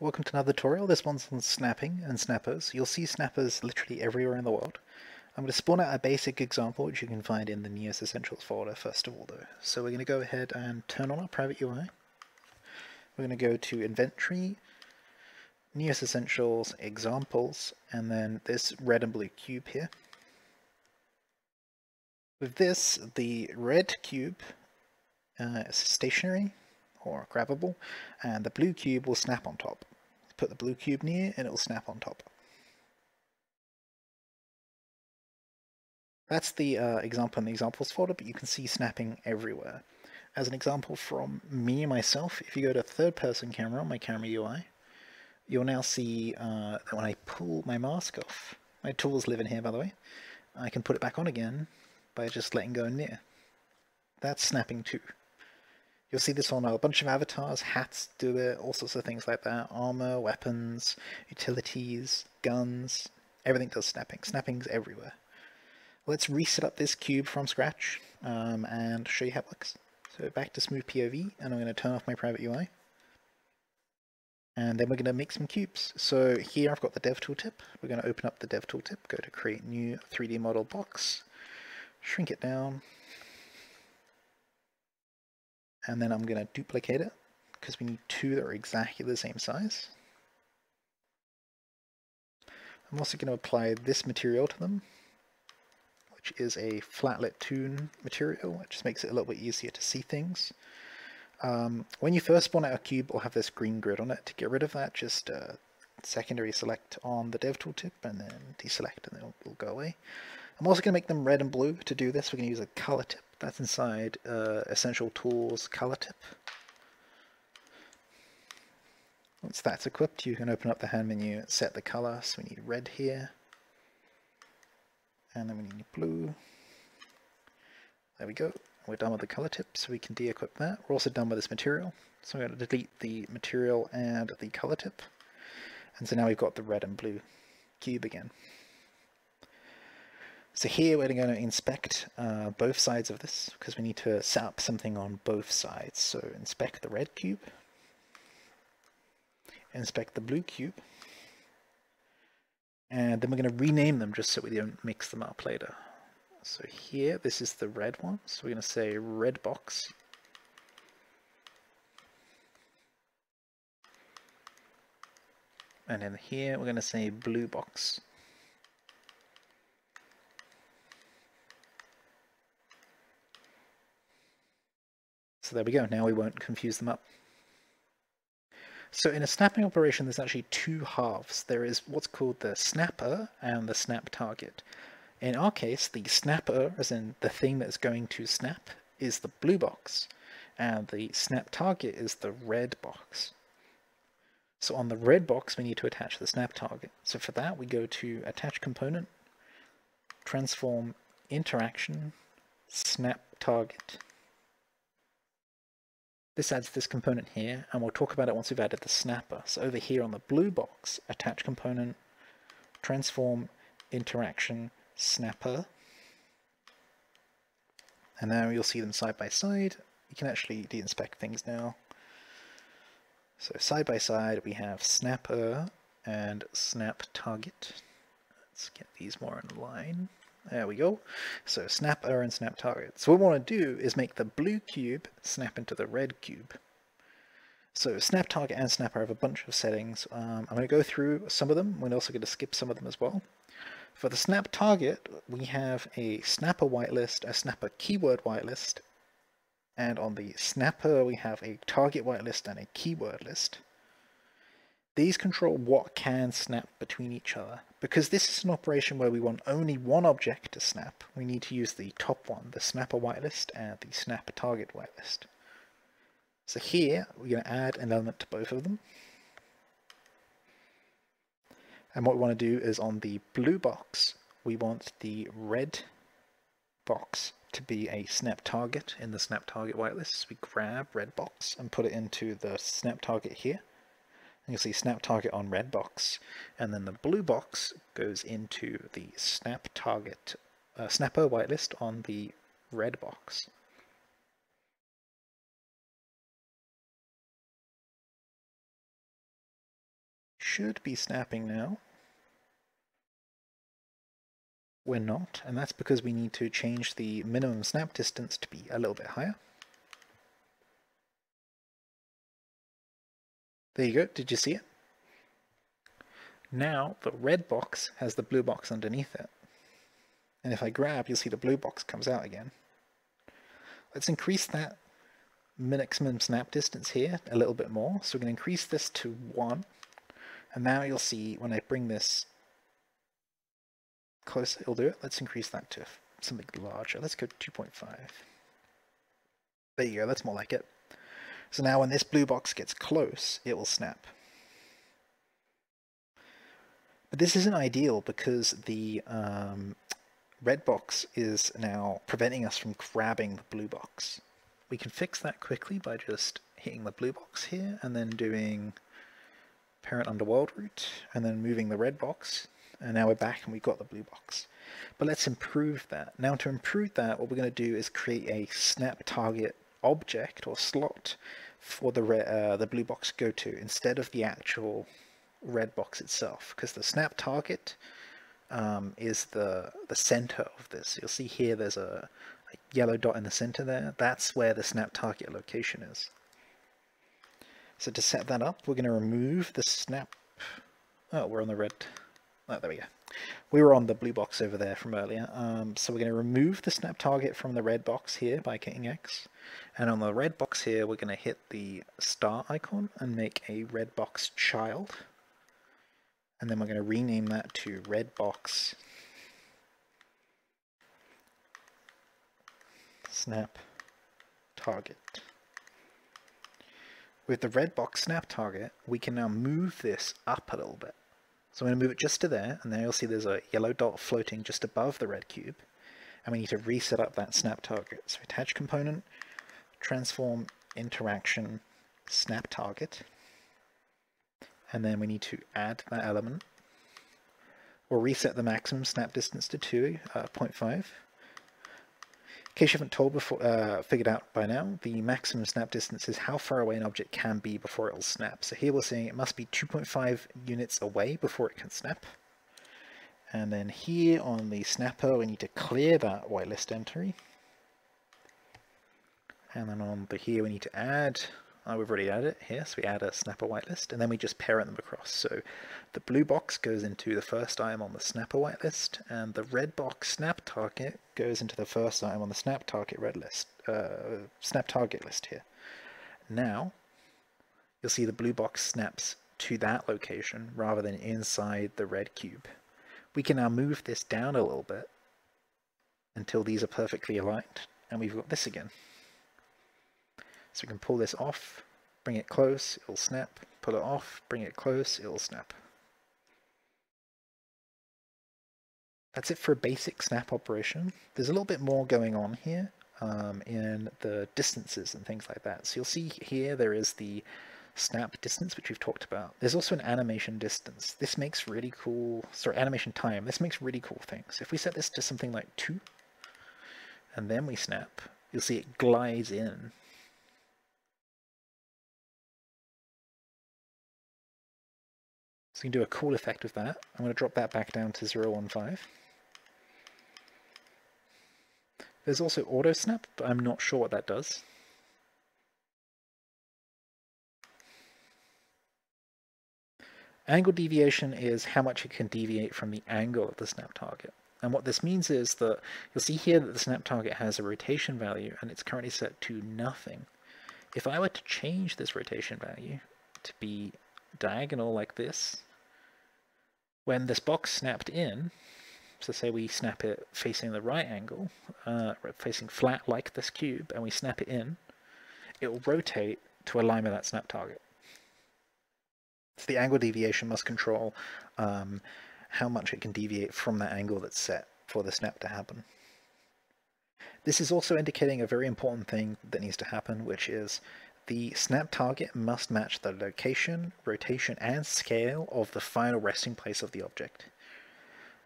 Welcome to another tutorial. This one's on snapping and snappers. You'll see snappers literally everywhere in the world. I'm going to spawn out a basic example which you can find in the Neos Essentials folder first of all though. So we're going to go ahead and turn on our private UI. We're going to go to Inventory, Neos Essentials, Examples, and then this red and blue cube here. With this, the red cube uh, is stationary or grabbable, and the blue cube will snap on top. Put the blue cube near and it will snap on top. That's the uh, example in the examples folder, but you can see snapping everywhere. As an example from me myself, if you go to third person camera on my camera UI, you'll now see uh, that when I pull my mask off, my tools live in here by the way, I can put it back on again by just letting go near. That's snapping too. You'll see this on a bunch of avatars, hats do it, all sorts of things like that, armor, weapons, utilities, guns, everything does snapping. Snapping's everywhere. Let's reset up this cube from scratch um, and show you how it works. So back to smooth POV, and I'm going to turn off my private UI. And then we're going to make some cubes. So here I've got the dev tooltip. We're going to open up the dev tooltip, go to create new 3D model box, shrink it down, and then I'm going to duplicate it because we need two that are exactly the same size. I'm also going to apply this material to them, which is a flatlit toon material. It just makes it a little bit easier to see things. Um, when you first spawn out a cube, it'll have this green grid on it. To get rid of that, just uh, secondary select on the dev tooltip and then deselect and then it'll go away. I'm also going to make them red and blue. To do this, we're going to use a color tip. That's inside uh, Essential Tools color tip. Once that's equipped, you can open up the hand menu, and set the color. So we need red here. And then we need blue. There we go. We're done with the color tip, so we can de-equip that. We're also done with this material. So I'm going to delete the material and the color tip. And so now we've got the red and blue cube again. So here we're going to inspect uh, both sides of this because we need to set up something on both sides. So inspect the red cube, inspect the blue cube, and then we're going to rename them just so we don't mix them up later. So here, this is the red one, so we're going to say red box. And then here we're going to say blue box. There we go, now we won't confuse them up. So in a snapping operation, there's actually two halves. There is what's called the snapper and the snap target. In our case, the snapper, as in the thing that's going to snap, is the blue box, and the snap target is the red box. So on the red box, we need to attach the snap target. So for that, we go to Attach Component, Transform Interaction, Snap Target. This adds this component here, and we'll talk about it once we've added the snapper. So over here on the blue box, attach component, transform, interaction, snapper. And now you'll see them side by side. You can actually de-inspect things now. So side by side we have snapper and snap target. Let's get these more in line. There we go. So snapper and snap target. So what we want to do is make the blue cube snap into the red cube. So snap target and snapper have a bunch of settings. Um, I'm going to go through some of them. We're also going to skip some of them as well. For the snap target, we have a snapper whitelist, a snapper keyword whitelist, and on the snapper we have a target whitelist and a keyword list. These control what can snap between each other. Because this is an operation where we want only one object to snap, we need to use the top one, the snapper whitelist and the snapper target whitelist. So here, we're going to add an element to both of them. And what we want to do is on the blue box, we want the red box to be a snap target in the snap target whitelist. So we grab red box and put it into the snap target here. You'll see snap target on red box, and then the blue box goes into the snap target, uh, snapper whitelist on the red box. should be snapping now. We're not, and that's because we need to change the minimum snap distance to be a little bit higher. There you go, did you see it? Now the red box has the blue box underneath it. And if I grab, you'll see the blue box comes out again. Let's increase that maximum snap distance here a little bit more. So we're going to increase this to 1. And now you'll see when I bring this closer, it'll do it. Let's increase that to something larger. Let's go 2.5. There you go, that's more like it. So now when this blue box gets close, it will snap. But this isn't ideal because the um, red box is now preventing us from grabbing the blue box. We can fix that quickly by just hitting the blue box here and then doing parent underworld root and then moving the red box and now we're back and we've got the blue box. But let's improve that. Now to improve that what we're going to do is create a snap target object or slot for the, uh, the blue box go to instead of the actual red box itself because the snap target um, is the, the center of this. You'll see here there's a, a yellow dot in the center there. That's where the snap target location is. So to set that up, we're going to remove the snap. Oh, we're on the red. Oh, there we go. We were on the blue box over there from earlier. Um, so we're going to remove the snap target from the red box here by hitting X. And on the red box here, we're going to hit the star icon and make a red box child and then we're going to rename that to red box snap target. With the red box snap target, we can now move this up a little bit. So I'm going to move it just to there, and then you'll see there's a yellow dot floating just above the red cube. And we need to reset up that snap target. So attach component, transform interaction snap target and then we need to add that element. We'll reset the maximum snap distance to 2, uh, 0.5. In case you haven't told before, uh, figured out by now, the maximum snap distance is how far away an object can be before it will snap. So here we're saying it must be 2.5 units away before it can snap. And then here on the snapper, we need to clear that whitelist entry. And then on the here, we need to add uh, we've already added it here, so we add a snapper whitelist, and then we just parent them across. So the blue box goes into the first item on the snapper whitelist, and the red box snap target goes into the first item on the snap target red list, uh, snap target list here. Now, you'll see the blue box snaps to that location rather than inside the red cube. We can now move this down a little bit until these are perfectly aligned, and we've got this again. So we can pull this off, bring it close, it'll snap, pull it off, bring it close, it'll snap. That's it for a basic snap operation. There's a little bit more going on here um, in the distances and things like that. So you'll see here there is the snap distance, which we've talked about. There's also an animation distance. This makes really cool, sorry, animation time. This makes really cool things. If we set this to something like 2, and then we snap, you'll see it glides in You can do a cool effect with that. I'm going to drop that back down to 015. There's also auto snap, but I'm not sure what that does. Angle deviation is how much it can deviate from the angle of the snap target. And what this means is that you'll see here that the snap target has a rotation value and it's currently set to nothing. If I were to change this rotation value to be diagonal like this, when this box snapped in, so say we snap it facing the right angle, uh, facing flat like this cube, and we snap it in, it will rotate to align with that snap target. So the angle deviation must control um, how much it can deviate from that angle that's set for the snap to happen. This is also indicating a very important thing that needs to happen, which is the snap target must match the location, rotation, and scale of the final resting place of the object.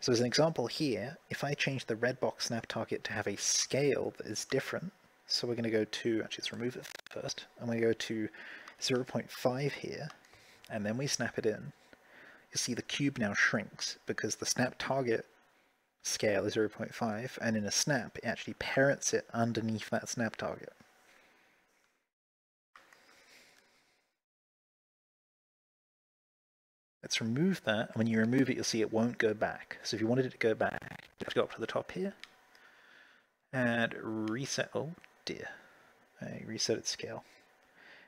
So as an example here, if I change the red box snap target to have a scale that is different, so we're going to go to, actually let's remove it first, I'm going to go to 0.5 here, and then we snap it in. you see the cube now shrinks because the snap target scale is 0.5 and in a snap it actually parents it underneath that snap target. Let's remove that, and when you remove it, you'll see it won't go back. So if you wanted it to go back, you have to go up to the top here, and reset, oh dear, I reset its scale.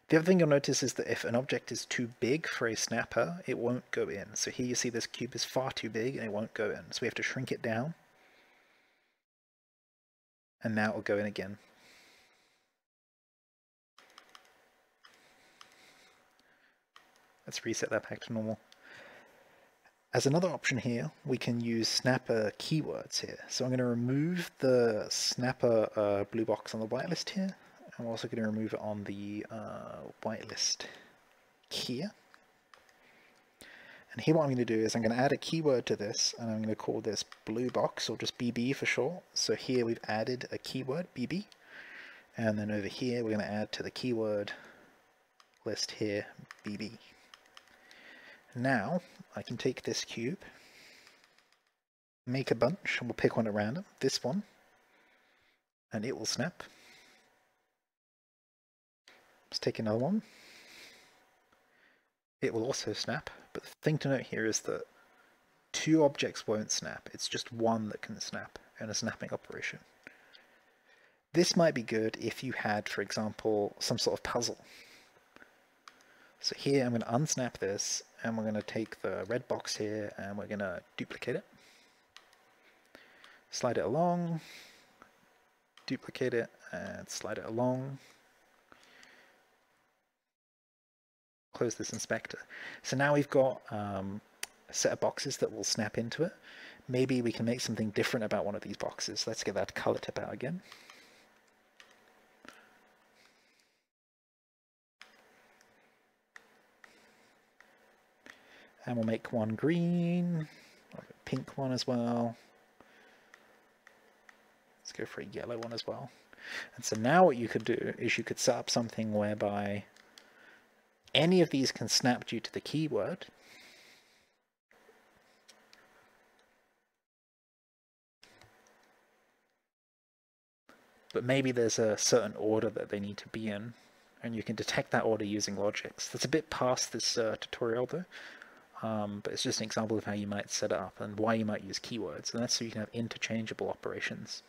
The other thing you'll notice is that if an object is too big for a snapper, it won't go in. So here you see this cube is far too big and it won't go in. So we have to shrink it down. And now it will go in again. Let's reset that back to normal. As another option here, we can use snapper keywords here. So I'm going to remove the snapper uh, blue box on the whitelist here. I'm also going to remove it on the uh, whitelist here. And here what I'm going to do is I'm going to add a keyword to this, and I'm going to call this blue box, or just BB for short. So here we've added a keyword, BB. And then over here we're going to add to the keyword list here, BB. Now I can take this cube, make a bunch, and we'll pick one at random, this one, and it will snap. Let's take another one. It will also snap, but the thing to note here is that two objects won't snap, it's just one that can snap in a snapping operation. This might be good if you had, for example, some sort of puzzle. So here I'm going to unsnap this and we're going to take the red box here and we're going to duplicate it. Slide it along, duplicate it and slide it along. Close this inspector. So now we've got um, a set of boxes that will snap into it. Maybe we can make something different about one of these boxes. Let's get that color tip out again. And we'll make one green, a pink one as well. Let's go for a yellow one as well. And so now what you could do is you could set up something whereby any of these can snap due to the keyword. But maybe there's a certain order that they need to be in, and you can detect that order using logics. That's a bit past this uh, tutorial though, um, but it's just an example of how you might set it up and why you might use keywords, and that's so you can have interchangeable operations.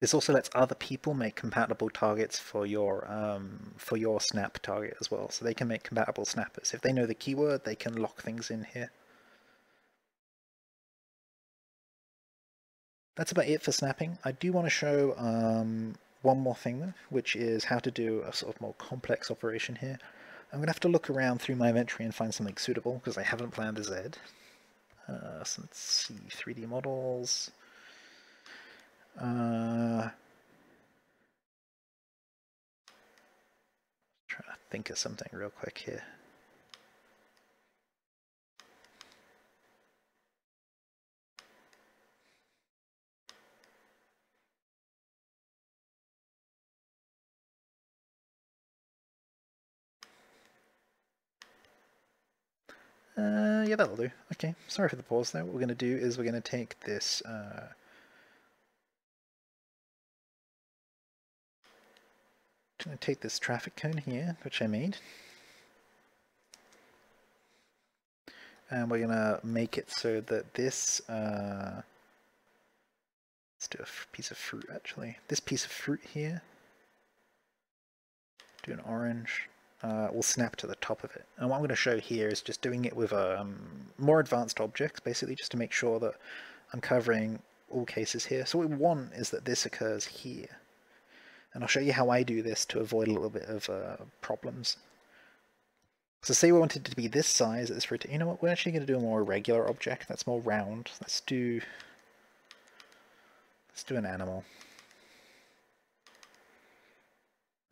This also lets other people make compatible targets for your um, for your snap target as well, so they can make compatible snappers. If they know the keyword, they can lock things in here. That's about it for snapping. I do want to show um, one more thing though, which is how to do a sort of more complex operation here. I'm going to have to look around through my inventory and find something suitable because I haven't planned a Z. Uh, so let's see, 3D models. Uh, trying to think of something real quick here. Uh, yeah, that'll do. Okay, sorry for the pause there. What we're going to do is we're going to take this... Uh, going to take this traffic cone here, which I made. And we're going to make it so that this... Uh, let's do a piece of fruit, actually. This piece of fruit here, do an orange, uh, will snap to the top of it. And what I'm going to show here is just doing it with um, more advanced objects, basically just to make sure that I'm covering all cases here. So what we want is that this occurs here. And I'll show you how I do this to avoid a little bit of uh, problems. So say we wanted it to be this size, this rotate. You know what, we're actually going to do a more regular object that's more round. Let's do, let's do an animal.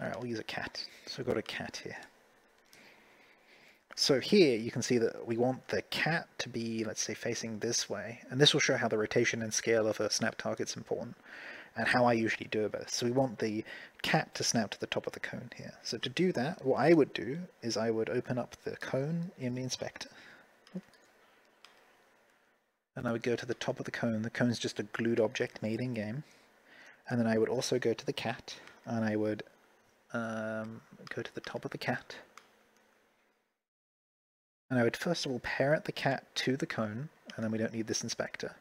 Alright, we'll use a cat. So we've got a cat here. So here you can see that we want the cat to be, let's say, facing this way. And this will show how the rotation and scale of a snap target is important. and how I usually do it. So we want the cat to snap to the top of the cone here. So to do that, what I would do is I would open up the cone in the inspector. And I would go to the top of the cone. The cone's just a glued object made in game. And then I would also go to the cat and I would um, go to the top of the cat. And I would first of all parent the cat to the cone, and then we don't need this inspector.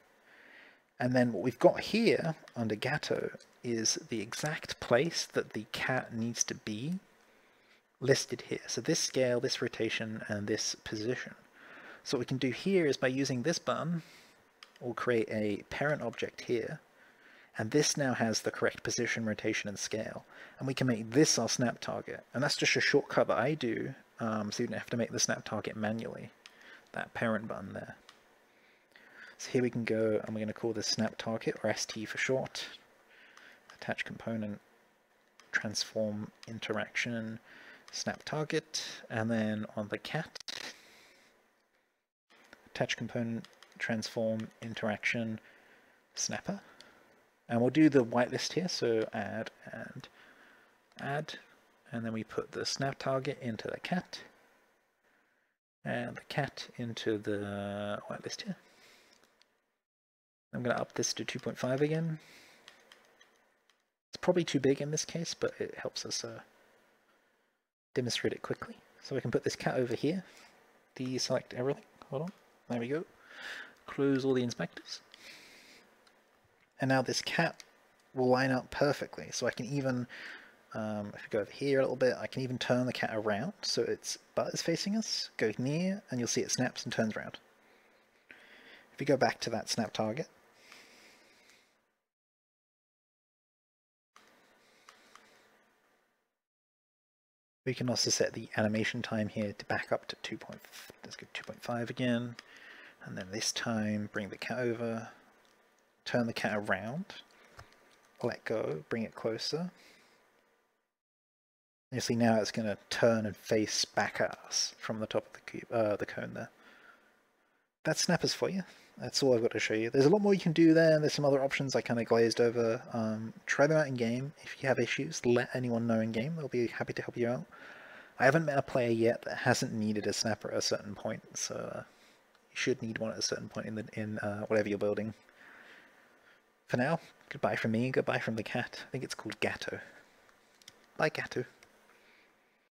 And then what we've got here under Gato is the exact place that the cat needs to be listed here. So this scale, this rotation, and this position. So what we can do here is by using this button, we'll create a parent object here, and this now has the correct position, rotation, and scale. And we can make this our snap target. And that's just a shortcut that I do, um, so you don't have to make the snap target manually. That parent button there. So here we can go, and we're going to call this snap target, or ST for short. Attach component, transform interaction, snap target, and then on the cat, attach component, transform interaction, snapper. And we'll do the whitelist here, so add and add, and then we put the snap target into the cat, and the cat into the whitelist here. I'm going to up this to 2.5 again. It's probably too big in this case, but it helps us uh, demonstrate it quickly. So we can put this cat over here, deselect everything, hold on, there we go. Close all the inspectors. And now this cat will line up perfectly. So I can even, um, if we go over here a little bit, I can even turn the cat around so its butt is facing us, go near, and you'll see it snaps and turns around. If we go back to that snap target, We can also set the animation time here to back up to 2. let's go 2.5 again. And then this time bring the cat over, turn the cat around, let go, bring it closer. You see now it's going to turn and face back at us from the top of the cube, uh, the cone there. That's snappers for you. That's all I've got to show you. There's a lot more you can do there. There's some other options I kind of glazed over. Um, try them out in game. If you have issues, let anyone know in game. They'll be happy to help you out. I haven't met a player yet that hasn't needed a snapper at a certain point, so uh, you should need one at a certain point in the in uh, whatever you're building. For now, goodbye from me, goodbye from the cat. I think it's called Gato. Bye, Gato.